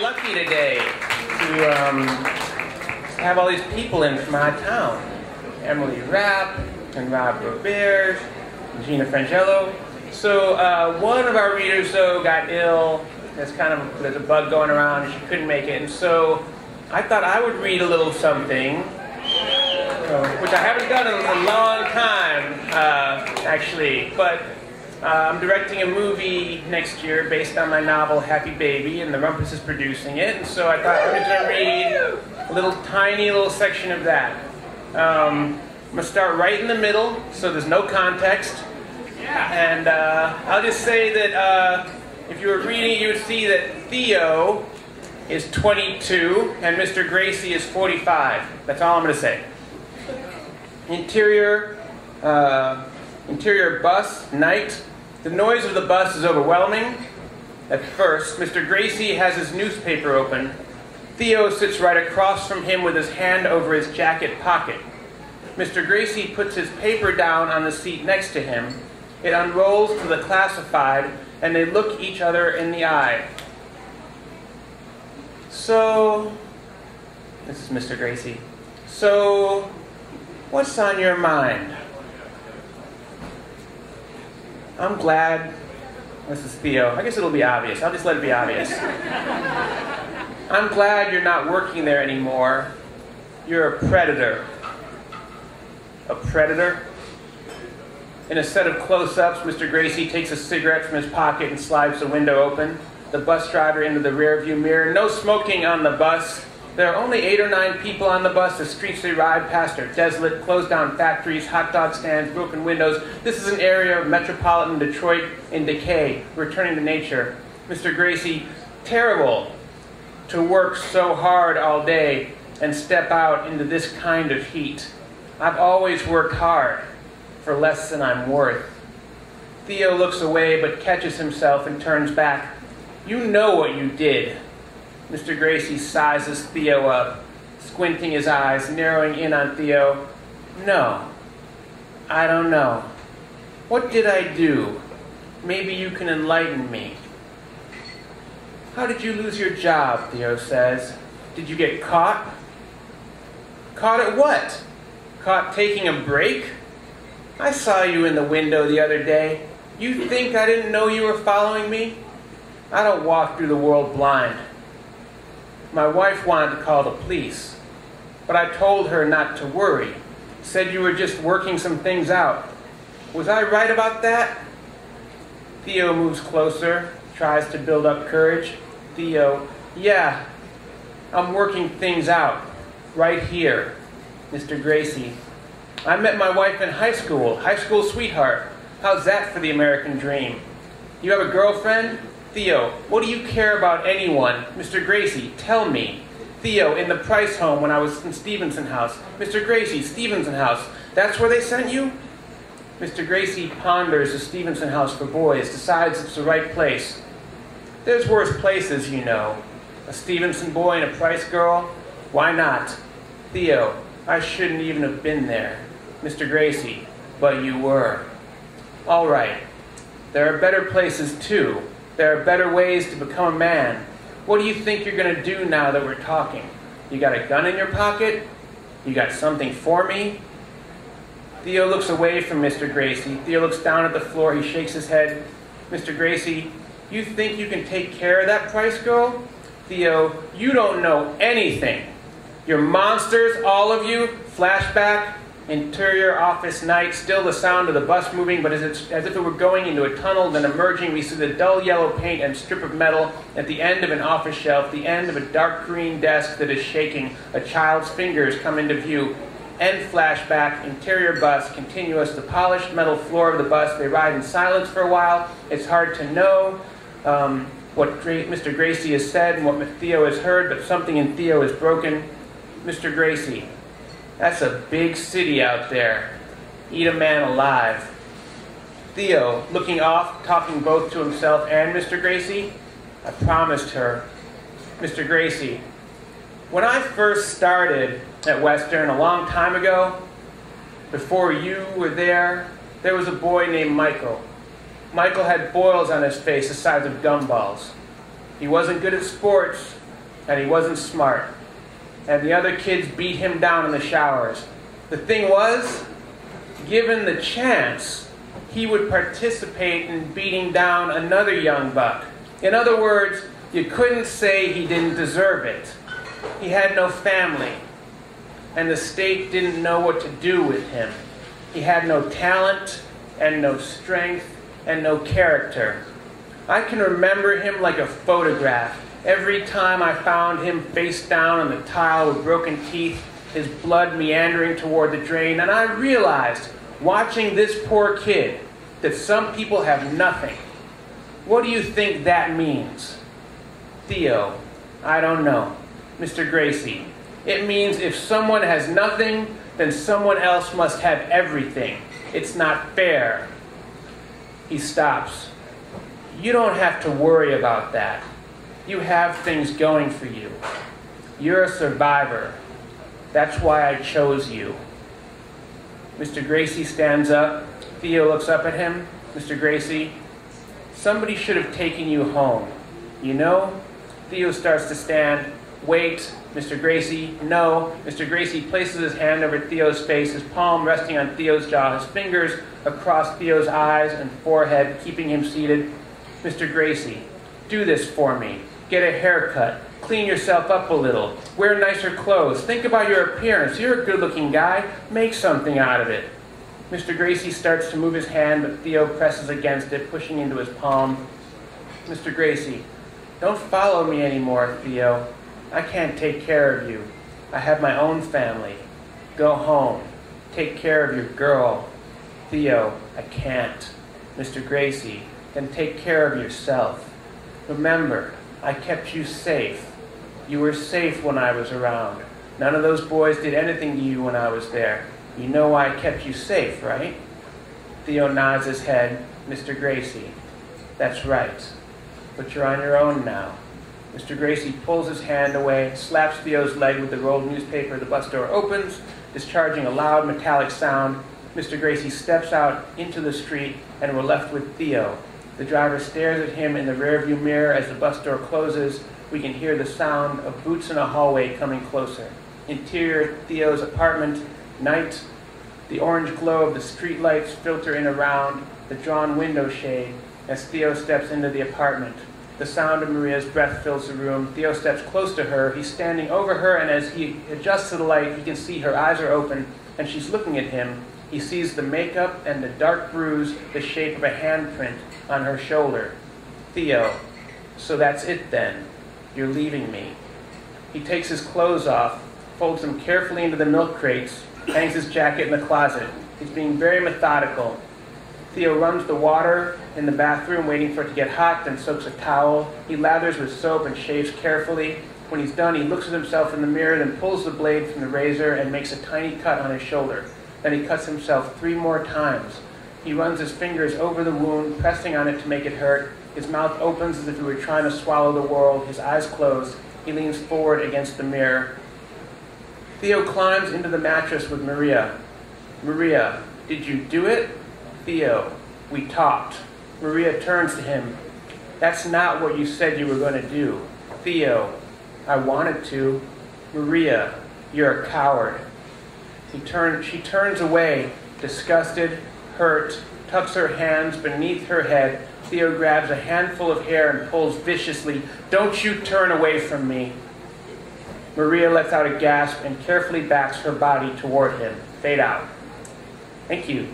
lucky today to um, have all these people in from our town. Emily Rapp and Rob Roberge, Gina Frangello. So uh, one of our readers, though, got ill. There's kind of there's a bug going around, and she couldn't make it. And so I thought I would read a little something, uh, which I haven't done in a long time, uh, actually. But uh, I'm directing a movie next year based on my novel Happy Baby, and the Rumpus is producing it. And so I thought I was going to read a little tiny little section of that. Um, I'm going to start right in the middle, so there's no context. Yeah. And uh, I'll just say that uh, if you were reading, you would see that Theo is 22 and Mr. Gracie is 45. That's all I'm going to say. Interior, uh, interior bus, night. The noise of the bus is overwhelming. At first, Mr. Gracie has his newspaper open. Theo sits right across from him with his hand over his jacket pocket. Mr. Gracie puts his paper down on the seat next to him. It unrolls to the classified, and they look each other in the eye. So, this is Mr. Gracie. So, what's on your mind? I'm glad. This is Theo. I guess it'll be obvious. I'll just let it be obvious. I'm glad you're not working there anymore. You're a predator. A predator? In a set of close ups, Mr. Gracie takes a cigarette from his pocket and slides the window open. The bus driver into the rearview mirror. No smoking on the bus. There are only eight or nine people on the bus. The streets they ride past are desolate, closed down factories, hot dog stands, broken windows. This is an area of metropolitan Detroit in decay, returning to nature. Mr. Gracie, terrible to work so hard all day and step out into this kind of heat. I've always worked hard for less than I'm worth. Theo looks away but catches himself and turns back. You know what you did. Mr. Gracie sizes Theo up, squinting his eyes, narrowing in on Theo. No, I don't know. What did I do? Maybe you can enlighten me. How did you lose your job? Theo says. Did you get caught? Caught at what? Caught taking a break? I saw you in the window the other day. You think I didn't know you were following me? I don't walk through the world blind. My wife wanted to call the police, but I told her not to worry. Said you were just working some things out. Was I right about that? Theo moves closer, tries to build up courage. Theo, yeah, I'm working things out. Right here, Mr. Gracie. I met my wife in high school, high school sweetheart. How's that for the American dream? You have a girlfriend? Theo, what do you care about anyone? Mr. Gracie, tell me. Theo, in the Price home when I was in Stevenson House. Mr. Gracie, Stevenson House. That's where they sent you? Mr. Gracie ponders the Stevenson House for boys, decides it's the right place. There's worse places, you know. A Stevenson boy and a Price girl? Why not? Theo, I shouldn't even have been there. Mr. Gracie, but you were. All right. There are better places, too. There are better ways to become a man. What do you think you're going to do now that we're talking? You got a gun in your pocket? You got something for me? Theo looks away from Mr. Gracie. Theo looks down at the floor. He shakes his head. Mr. Gracie, you think you can take care of that Price girl? Theo, you don't know anything. You're monsters, all of you. Flashback, Interior office night, still the sound of the bus moving, but as, it's, as, if it were going into a tunnel, then emerging, we see the dull yellow paint and strip of metal at the end of an office shelf, the end of a dark green desk that is shaking. A child's fingers come into view. End flashback, interior bus, continuous, the polished metal floor of the bus. They ride in silence for a while. It's hard to know um, what Mr. Gracie has said and what Theo has heard, but something in Theo is broken. Mr. Gracie, that's a big city out there. Eat a man alive. Theo, looking off, talking both to himself and Mr. Gracie, I promised her, Mr. Gracie, when I first started at Western a long time ago, before you were there, there was a boy named Michael. Michael had boils on his face the size of gumballs. He wasn't good at sports, and he wasn't smart. And the other kids beat him down in the showers. The thing was, given the chance, he would participate in beating down another young buck. In other words, you couldn't say he didn't deserve it. He had no family, and the state didn't know what to do with him. He had no talent, and no strength, and no character. I can remember him like a photograph. Every time I found him face down on the tile with broken teeth, his blood meandering toward the drain, and I realized, watching this poor kid, that some people have nothing. What do you think that means? Theo, I don't know. Mr. Gracie, it means if someone has nothing, then someone else must have everything. It's not fair. He stops. You don't have to worry about that. You have things going for you. You're a survivor. That's why I chose you. Mr. Gracie stands up. Theo looks up at him. Mr. Gracie, somebody should have taken you home. You know? Theo starts to stand. Wait, Mr. Gracie, no. Mr. Gracie places his hand over Theo's face, his palm resting on Theo's jaw, his fingers across Theo's eyes and forehead, keeping him seated. Mr. Gracie, do this for me. Get a haircut. Clean yourself up a little. Wear nicer clothes. Think about your appearance. You're a good looking guy. Make something out of it. Mr. Gracie starts to move his hand, but Theo presses against it, pushing into his palm. Mr. Gracie, don't follow me anymore, Theo. I can't take care of you. I have my own family. Go home. Take care of your girl. Theo, I can't. Mr. Gracie, then take care of yourself. Remember, I kept you safe. You were safe when I was around. None of those boys did anything to you when I was there. You know I kept you safe, right? Theo nods his head. Mr. Gracie, that's right. But you're on your own now. Mr. Gracie pulls his hand away, slaps Theo's leg with the rolled newspaper. The bus door opens, discharging a loud metallic sound. Mr. Gracie steps out into the street, and we're left with Theo. The driver stares at him in the rearview mirror as the bus door closes. We can hear the sound of boots in a hallway coming closer. Interior Theo's apartment, night. The orange glow of the streetlights filter in around the drawn window shade as Theo steps into the apartment. The sound of Maria's breath fills the room. Theo steps close to her. He's standing over her, and as he adjusts to the light, he can see her eyes are open, and she's looking at him. He sees the makeup and the dark bruise, the shape of a handprint on her shoulder. Theo, so that's it then. You're leaving me. He takes his clothes off, folds them carefully into the milk crates, hangs his jacket in the closet. He's being very methodical. Theo runs the water in the bathroom, waiting for it to get hot, then soaks a towel. He lathers with soap and shaves carefully. When he's done, he looks at himself in the mirror, then pulls the blade from the razor and makes a tiny cut on his shoulder. Then he cuts himself three more times. He runs his fingers over the wound, pressing on it to make it hurt. His mouth opens as if he were trying to swallow the world, his eyes closed. He leans forward against the mirror. Theo climbs into the mattress with Maria. Maria, did you do it? Theo, we talked. Maria turns to him. That's not what you said you were going to do. Theo, I wanted to. Maria, you're a coward. He turn, she turns away, disgusted, hurt, tucks her hands beneath her head. Theo grabs a handful of hair and pulls viciously. Don't you turn away from me. Maria lets out a gasp and carefully backs her body toward him. Fade out. Thank you.